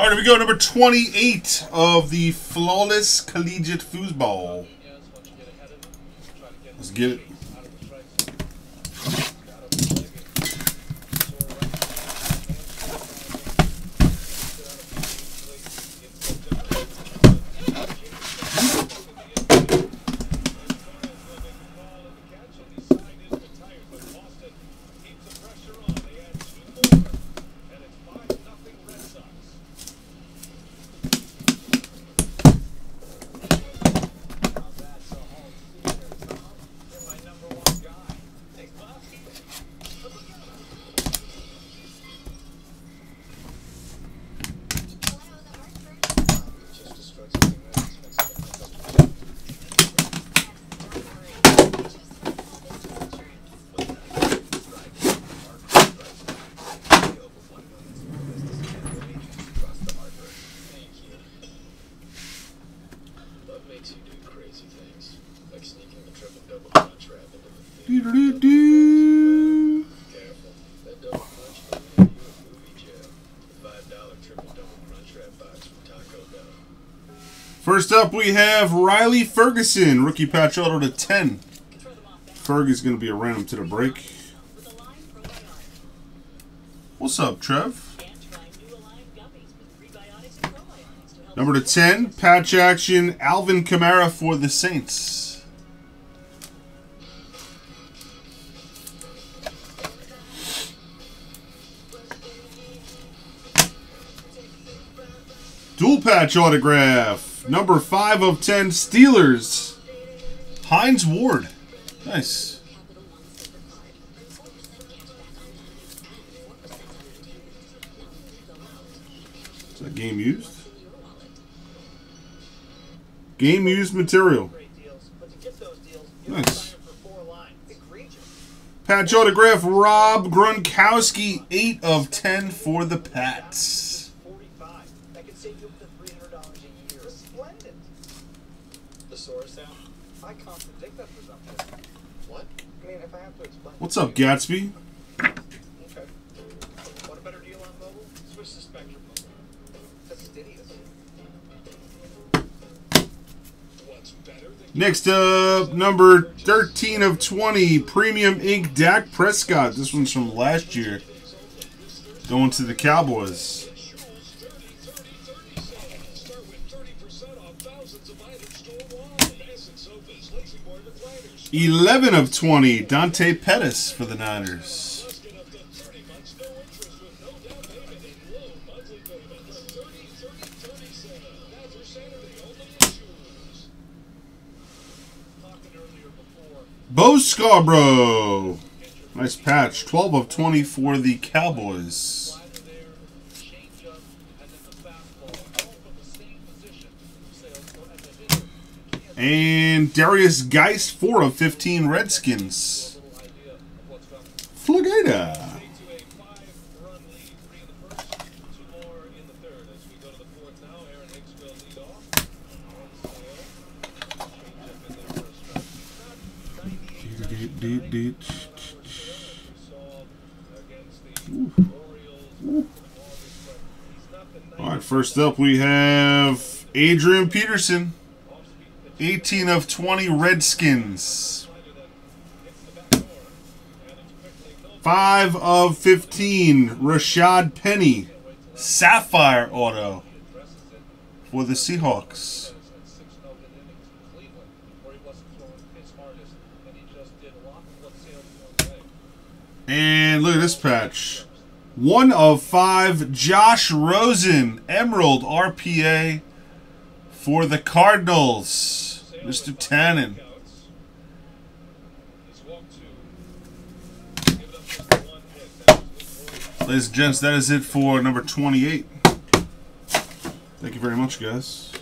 All right, here we go. Number 28 of the Flawless Collegiate Foosball. Let's get it. makes you do crazy things, like sneaking the triple double crunch into the theater. Do do do. Careful, that double crunch can land you a movie jail. The five dollar triple double crunch box from Taco Bell. First up, we have Riley Ferguson, rookie patch auto to 10. Ferg is going to be a random to the break. What's up, Trev? Number to 10, patch action, Alvin Kamara for the Saints. Dual patch autograph, number 5 of 10, Steelers. Hines Ward. Nice. Is that game used? Game used material. Nice. Patch autograph Rob Gronkowski, 8 of 10 for the Pats. 45. That could save you up to $300 a year. Splendid. The source out? I contradict that presumption. What? I mean, if I have to explain. What's up, Gatsby? Okay. Want a better deal on mobile? Switch to Spectrum Mobile. That's hideous. What's better than Next up, number 13 of 20, Premium Ink Dak Prescott. This one's from last year. Going to the Cowboys. 11 of 20, Dante Pettis for the Niners. Plus get up to 30 months no interest with no down payment and low monthly payments. 30 30 30 sale. Now through Saturday only in shoes. Talking earlier before. Bo Scarborough. Nice patch. 12 of 20 for the Cowboys. A strike. Not 98 we saw against the Orioles. He's not the All right, first up we have Adrian Peterson, 18 of 20 Redskins. 5 of 15 Rashaad Penny, Sapphire Auto for the Seahawks. and look at this patch. 1 of 5 Josh Rosen, Emerald RPA for the Cardinals. Mr. Tannen. Ladies and gents, that is it for number 28. Thank you very much, guys.